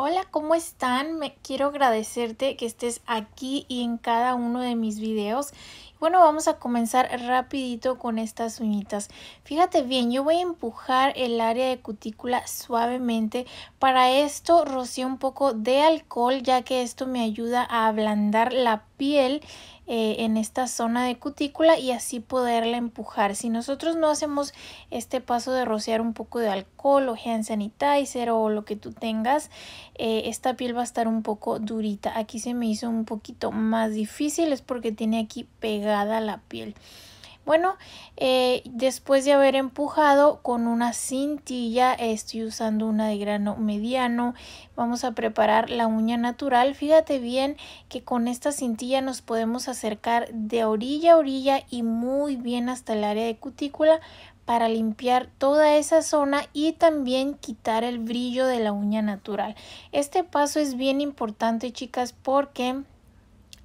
Hola, ¿cómo están? Me quiero agradecerte que estés aquí y en cada uno de mis videos. Bueno, vamos a comenzar rapidito con estas uñitas. Fíjate bien, yo voy a empujar el área de cutícula suavemente. Para esto rocío un poco de alcohol ya que esto me ayuda a ablandar la piel eh, en esta zona de cutícula y así poderla empujar. Si nosotros no hacemos este paso de rociar un poco de alcohol o hand sanitizer o lo que tú tengas, eh, esta piel va a estar un poco durita. Aquí se me hizo un poquito más difícil, es porque tiene aquí la piel. Bueno, eh, después de haber empujado con una cintilla, estoy usando una de grano mediano. Vamos a preparar la uña natural. Fíjate bien que con esta cintilla nos podemos acercar de orilla a orilla y muy bien hasta el área de cutícula para limpiar toda esa zona y también quitar el brillo de la uña natural. Este paso es bien importante chicas porque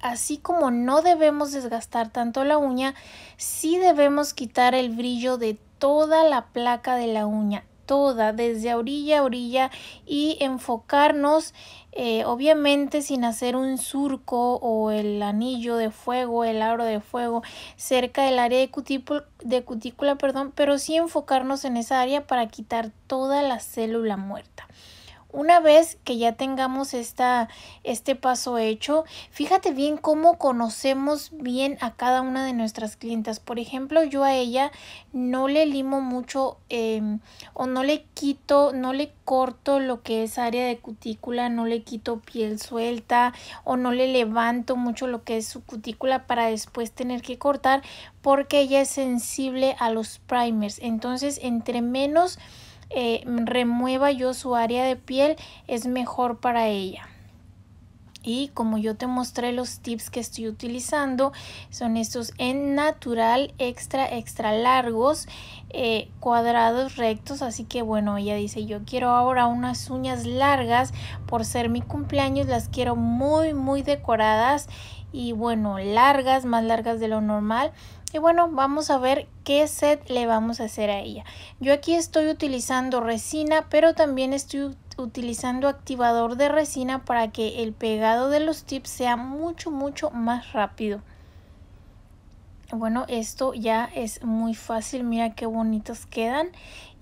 así como no debemos desgastar tanto la uña, sí debemos quitar el brillo de toda la placa de la uña, toda, desde orilla a orilla y enfocarnos eh, obviamente sin hacer un surco o el anillo de fuego, el aro de fuego cerca del área de cutícula, de cutícula perdón, pero sí enfocarnos en esa área para quitar toda la célula muerta. Una vez que ya tengamos esta, este paso hecho, fíjate bien cómo conocemos bien a cada una de nuestras clientas. Por ejemplo, yo a ella no le limo mucho em, o no le quito, no le corto lo que es área de cutícula, no le quito piel suelta o no le levanto mucho lo que es su cutícula para después tener que cortar porque ella es sensible a los primers. Entonces, entre menos eh, remueva yo su área de piel es mejor para ella. Y como yo te mostré los tips que estoy utilizando son estos en natural extra extra largos eh, cuadrados rectos. Así que bueno ella dice yo quiero ahora unas uñas largas por ser mi cumpleaños las quiero muy muy decoradas y bueno largas más largas de lo normal y bueno, vamos a ver qué set le vamos a hacer a ella. Yo aquí estoy utilizando resina, pero también estoy utilizando activador de resina para que el pegado de los tips sea mucho, mucho más rápido. Bueno, esto ya es muy fácil, mira qué bonitos quedan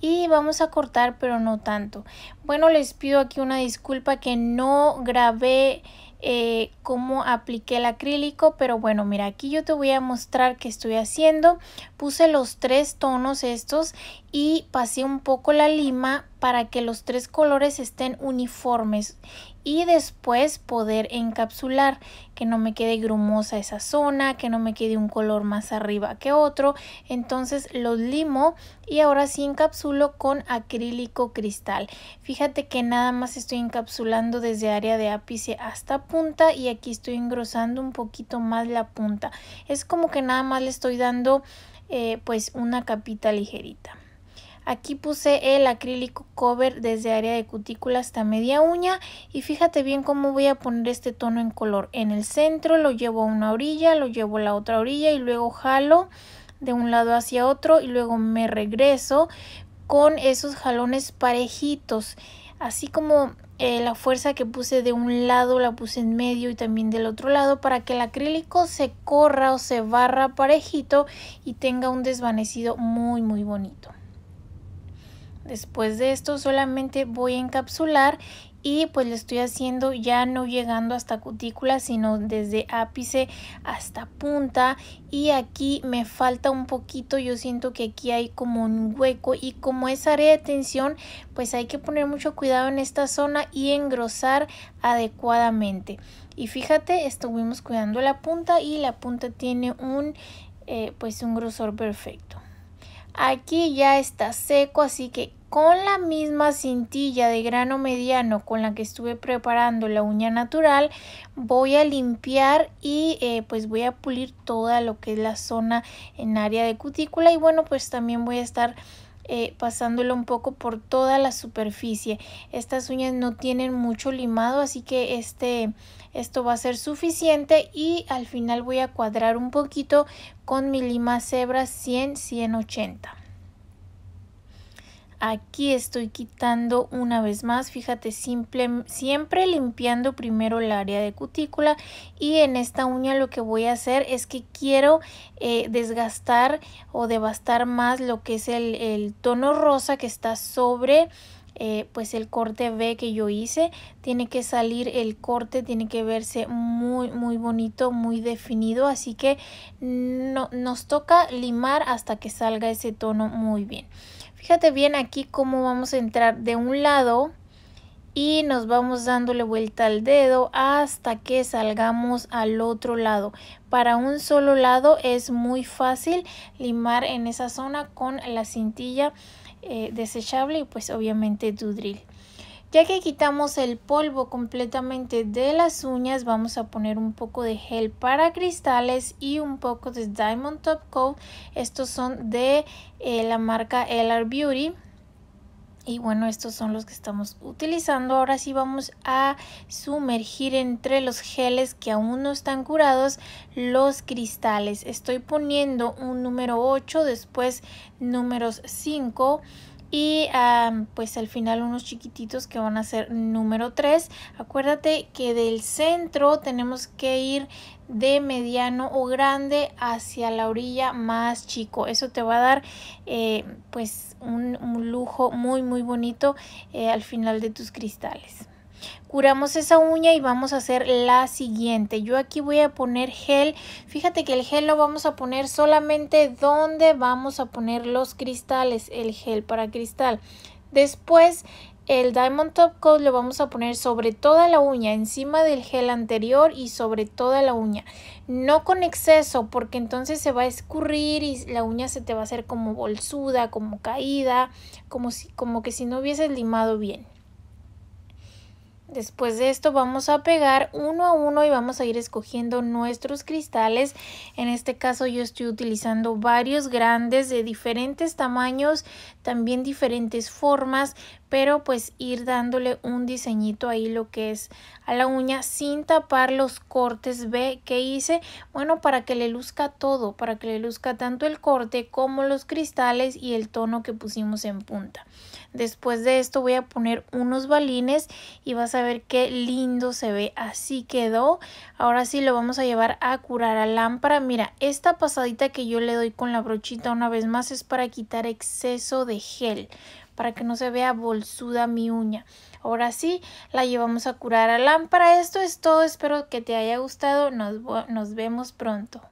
y vamos a cortar pero no tanto. Bueno, les pido aquí una disculpa que no grabé eh, cómo apliqué el acrílico pero bueno mira aquí yo te voy a mostrar qué estoy haciendo. Puse los tres tonos estos y pasé un poco la lima para que los tres colores estén uniformes y después poder encapsular que no me quede grumosa esa zona que no me quede un color más arriba que otro. Entonces los limo y ahora sí encapsulo con acrílico cristal. Fíjate que nada más estoy encapsulando desde área de ápice hasta punta y aquí estoy engrosando un poquito más la punta. Es como que nada más le estoy dando eh, pues una capita ligerita. Aquí puse el acrílico cover desde área de cutícula hasta media uña y fíjate bien cómo voy a poner este tono en color. En el centro lo llevo a una orilla, lo llevo a la otra orilla y luego jalo de un lado hacia otro y luego me regreso con esos jalones parejitos. Así como eh, la fuerza que puse de un lado la puse en medio y también del otro lado para que el acrílico se corra o se barra parejito y tenga un desvanecido muy muy bonito. Después de esto solamente voy a encapsular y pues le estoy haciendo ya no llegando hasta cutícula sino desde ápice hasta punta. Y aquí me falta un poquito yo siento que aquí hay como un hueco y como es área de tensión pues hay que poner mucho cuidado en esta zona y engrosar adecuadamente. Y fíjate estuvimos cuidando la punta y la punta tiene un eh, pues un grosor perfecto. Aquí ya está seco, así que con la misma cintilla de grano mediano con la que estuve preparando la uña natural, voy a limpiar y eh, pues voy a pulir toda lo que es la zona en área de cutícula y bueno pues también voy a estar eh, pasándolo un poco por toda la superficie. Estas uñas no tienen mucho limado, así que este, esto va a ser suficiente y al final voy a cuadrar un poquito con mi lima cebra 100-180. Aquí estoy quitando una vez más fíjate siempre limpiando primero el área de cutícula y en esta uña lo que voy a hacer es que quiero eh, desgastar o devastar más lo que es el, el tono rosa que está sobre eh, pues el corte B que yo hice. Tiene que salir el corte tiene que verse muy muy bonito muy definido así que no, nos toca limar hasta que salga ese tono muy bien fíjate bien aquí cómo vamos a entrar de un lado y nos vamos dándole vuelta al dedo hasta que salgamos al otro lado para un solo lado es muy fácil limar en esa zona con la cintilla eh, desechable y pues obviamente tu drill. Ya que quitamos el polvo completamente de las uñas, vamos a poner un poco de gel para cristales y un poco de Diamond Top Coat. Estos son de eh, la marca LR Beauty. Y bueno, estos son los que estamos utilizando. Ahora sí vamos a sumergir entre los geles que aún no están curados los cristales. Estoy poniendo un número 8, después números 5 y pues al final unos chiquititos que van a ser número 3 acuérdate que del centro tenemos que ir de mediano o grande hacia la orilla más chico. Eso te va a dar eh, pues un, lujo muy muy bonito eh, al final de tus cristales curamos esa uña y vamos a hacer la siguiente yo aquí voy a poner gel fíjate que el gel lo vamos a poner solamente donde vamos a poner los cristales el gel para cristal después el Diamond Top Coat lo vamos a poner sobre toda la uña, encima del gel anterior y sobre toda la uña. No con exceso porque entonces se va a escurrir y la uña se te va a hacer como bolsuda, como caída, como, si, como que si no hubieses limado bien. Después de esto vamos a pegar uno a uno y vamos a ir escogiendo nuestros cristales. En este caso yo estoy utilizando varios grandes de diferentes tamaños, también diferentes formas, pero pues ir dándole un diseñito ahí lo que es a la uña sin tapar los cortes B que hice, bueno, para que le luzca todo, para que le luzca tanto el corte como los cristales y el tono que pusimos en punta. Después de esto voy a poner unos balines y vas a ver qué lindo se ve, así quedó. Ahora sí lo vamos a llevar a curar a lámpara. Mira, esta pasadita que yo le doy con la brochita una vez más es para quitar exceso de gel para que no se vea bolsuda mi uña. Ahora sí, la llevamos a curar a lámpara. Esto es todo, espero que te haya gustado. Nos, nos vemos pronto.